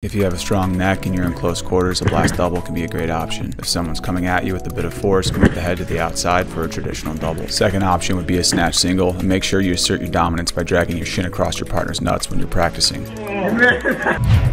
If you have a strong neck and you're in close quarters, a blast double can be a great option. If someone's coming at you with a bit of force, move the head to the outside for a traditional double. Second option would be a snatch single, and make sure you assert your dominance by dragging your shin across your partner's nuts when you're practicing.